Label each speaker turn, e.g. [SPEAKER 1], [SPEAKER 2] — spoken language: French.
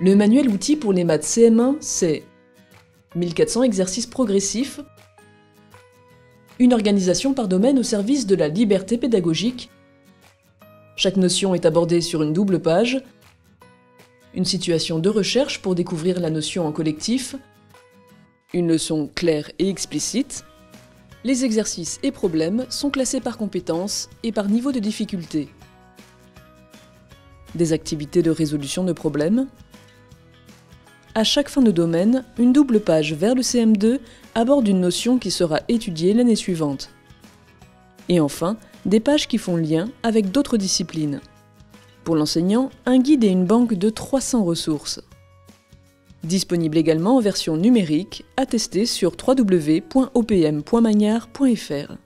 [SPEAKER 1] Le manuel outil pour les maths CM1, c'est 1400 exercices progressifs, une organisation par domaine au service de la liberté pédagogique. Chaque notion est abordée sur une double page, une situation de recherche pour découvrir la notion en collectif, une leçon claire et explicite. Les exercices et problèmes sont classés par compétences et par niveau de difficulté. Des activités de résolution de problèmes. À chaque fin de domaine, une double page vers le CM2 aborde une notion qui sera étudiée l'année suivante. Et enfin, des pages qui font lien avec d'autres disciplines. Pour l'enseignant, un guide et une banque de 300 ressources. Disponible également en version numérique, attestée sur www.opm.magnard.fr.